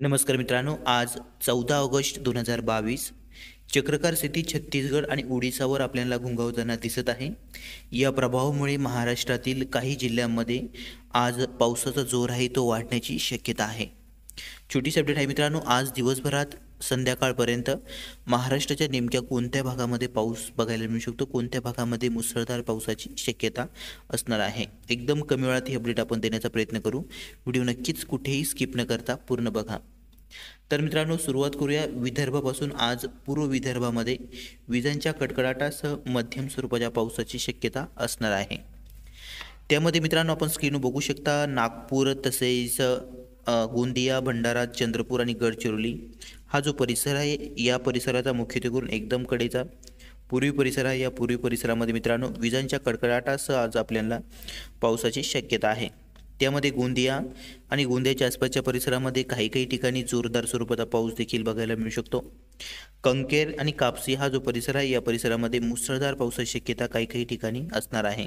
नमस्कार मित्रांनो आज चौदा ऑगस्ट दोन हजार बावीस चक्रकार स्थिती छत्तीसगड आणि ओडिसावर आपल्याला घुंगावताना दिसत आहे. या प्रभावामुळे महाराष्ट्रातील काही जिल्ह्यांमध्ये आज पावसाचा जोर आहे तो वाढण्याची शक्यता आहे. छोटीशी अपडेट आहे मित्रांनो आज दिवसभरात संध्याकाळपर्यंत महाराष्ट्राच्या नेमक्या कोणत्या भागामध्ये पाऊस बघायला मिळू शकतो? कोणत्या भागामध्ये मुसळधार पावसाची शक्यता असणार आहे? एकदम कमी वेळात ही अपडेट आपण देण्याचा प्रयत्न करू. व्हिडिओ नक्कीच कुठेही स्किप न करता पूर्ण बघा. तर मित्रांनो सुरुवात करूया विदर्भापासून. आज पूर्व विदर्भामध्ये विजांच्या कडकडाटासह मध्यम स्वरूपाच्या पावसाची शक्यता असणार आहे. त्यामध्ये मित्रांनो आपण स्क्रीन बघू शकता नागपूर तसेच गोंदिया भंडारा चंद्रपूर आणि गडचिरोली हा जो परिसर आहे या परिसराचा मुख्यत्वे करून एकदम कडेचा. पूर्वी परिसर आहे या पूर्वी परिसरामध्ये मित्रांनो विजांच्या कडकडाटासह आज आपल्याला पावसाची शक्यता आहे. त्यामध्ये गोंदिया आणि गोंदियाच्या आसपासच्या परिसरामध्ये काही काही ठिकाणी जोरदार स्वरूपाचा पाऊस देखील बघायला मिळू शकतो. कंकेर आणि कापसी हा जो परिसर आहे या परिसरामध्ये मुसळधार पावसाची शक्यता काही काही ठिकाणी असणार आहे.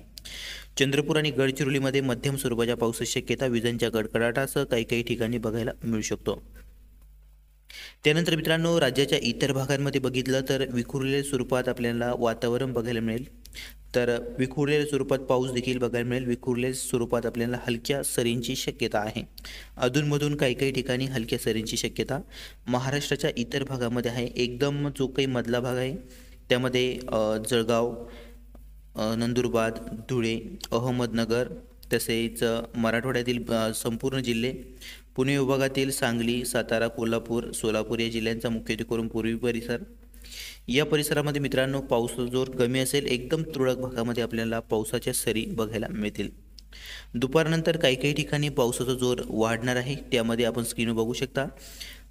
चंद्रपूर आणि गडचिरोलीमध्ये मध्यम स्वरूपाच्या पावसाची शक्यता विजांच्या कडकडाटासह काही काही ठिकाणी बघायला मिळू शकतो. त्यानंतर मित्रांनो राज्याच्या इतर भागांमध्ये बघितलं तर विखुरलेल्या स्वरूपात आपल्याला वातावरण बघायला मिळेल. तर विखुरलेल्या स्वरूपात पाऊस देखील बघायला मिळेल. विखुरलेल्या स्वरूपात आपल्याला हलक्या सरींची शक्यता आहे. अधूनमधून काही काही ठिकाणी हलक्या सरींची शक्यता. महाराष्ट्राच्या इतर भागामध्ये आहे. एकदम जो काही मधला भाग आहे त्यामध्ये जळगाव नंदुरबार धुळे अहमदनगर तसेच मराठवाड्यातील संपूर्ण जिल्हे पुणे विभागातील सांगली सातारा कोल्हापूर सोलापूर या जिल्ह्यांचा मुख्यत्वे करून पूर्वी परिसर. या परिसरामध्ये मित्रांनो पावसाचा जोर कमी असेल एकदम तुरळक भागामध्ये आपल्याला पावसाच्या सरी बघायला मिळतील. दुपारनंतर काही काही ठिकाणी पावसाचा जोर वाढणार आहे त्यामध्ये आपण स्क्रीन बघू शकता.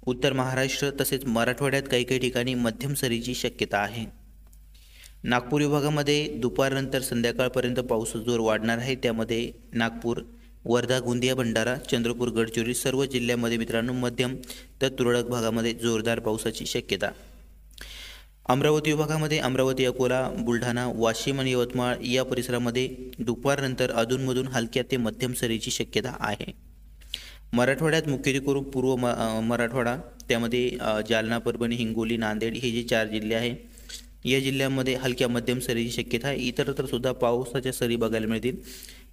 उत्तर महाराष्ट्र तसेच मराठवाड्यात काही काही ठिकाणी मध्यम सरीची शक्यता आहे. नागपूर विभागामध्ये दुपारनंतर संध्याकाळपर्यंत पाऊस जोर वाढणार आहे. त्यामध्ये नागपूर वर्धा गोंदिया भंडारा चंद्रपूर गडचिरोली सर्व जिल्ह्यामध्ये मित्रांनो मध्यम तर तुरळक भागामध्ये जोरदार पावसाची शक्यता. अमरावती विभागामध्ये अमरावती अकोला बुलढाणा वाशिम आणि यवतमाळ या परिसरामध्ये दुपारनंतर अधूनमधून हलक्या ते मध्यम सरीची शक्यता आहे. मराठवाड्यात मुख्यत्वे करून पूर्व म मराठवाडा त्यामध्ये जालना परभणी हिंगोली नांदेड हे जे चार जिल्हे आहे या जिल्ह्यामध्ये हलक्या मध्यम सरीची शक्यता आहे. इतरत्र सुद्धा पावसाच्या सरी बघायला मिळतील.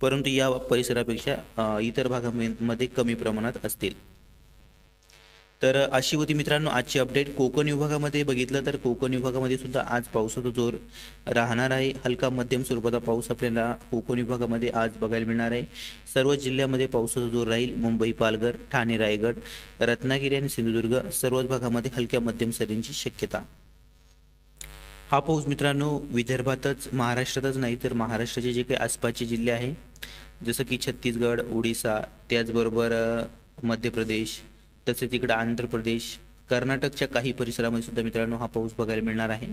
परंतु या परिसरापेक्षा इतर भागामध्ये कमी प्रमाणात असतील. तर अशी होती मित्रांनो आजची अपडेट. कोकण विभागामध्ये बघितलं तर कोकण विभागामध्ये सुद्धा आज पावसाचा जोर राहणार आहे. हलका मध्यम स्वरूपाचा पाऊस आपल्याला कोकण विभागामध्ये आज बघायला मिळणार आहे. सर्व जिल्ह्यामध्ये पावसाचा जोर राहील. मुंबई पालघर ठाणे रायगड रत्नागिरी आणि सिंधुदुर्ग सर्वच भागामध्ये हलक्या मध्यम सरींची शक्यता. हा पाऊस मित्रांनो विदर्भातच महाराष्ट्रातच नाही तर महाराष्ट्राचे जे काही आसपासचे जिल्हे आहे जसं की छत्तीसगड ओडिसा त्याचबरोबर मध्य प्रदेश तसेच इकडं आंध्र प्रदेश कर्नाटकच्या काही परिसरामध्ये सुद्धा मित्रांनो हा पाऊस बघायला मिळणार आहे.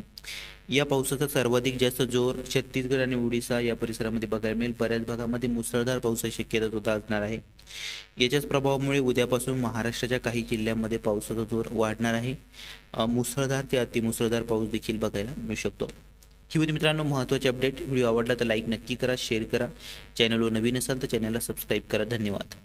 या पावसाचा सर्वाधिक जास्त जोर छत्तीसगड आणि ओडिसा या परिसरामध्ये बघायला मिळेल. बऱ्याच भागामध्ये मुसळधार पावसाची शक्यता सुद्धा असणार आहे. याच्याच प्रभावामुळे उद्यापासून महाराष्ट्राच्या काही जिल्ह्यांमध्ये पावसाचा जोर वाढणार आहे. मुसळधार ते अतिमुसळधार पाऊस देखील बघायला मिळू शकतो. ही होती मित्रांनो महत्त्वाचे अपडेट. व्हिडिओ आवडला तर लाईक नक्की करा शेअर करा. चॅनलवर नवीन असाल तर चॅनलला सबस्क्राईब करा. धन्यवाद.